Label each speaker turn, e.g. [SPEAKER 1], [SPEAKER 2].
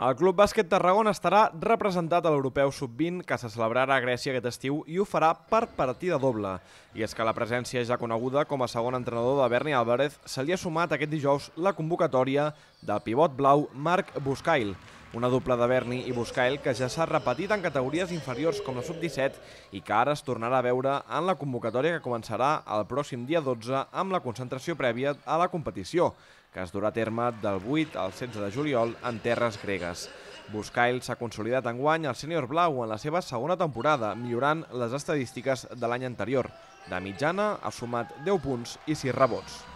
[SPEAKER 1] El Club Bàsquet Tarragona estarà representat a l'Europeu Sub-20 que se celebrarà a Grècia aquest estiu i ho farà per partida doble. I és que la presència ja coneguda com a segon entrenador de Berni Álvarez se li ha sumat aquest dijous la convocatòria del pivot blau Marc Buscail, una dupla de Berni i Buscail que ja s'ha repetit en categories inferiors com la sub-17 i que ara es tornarà a veure en la convocatòria que començarà el pròxim dia 12 amb la concentració prèvia a la competició, que es durà a terme del 8 al 16 de juliol en terres gregues. Buscail s'ha consolidat en guany al sènior blau en la seva segona temporada, millorant les estadístiques de l'any anterior. De mitjana ha sumat 10 punts i 6 rebots.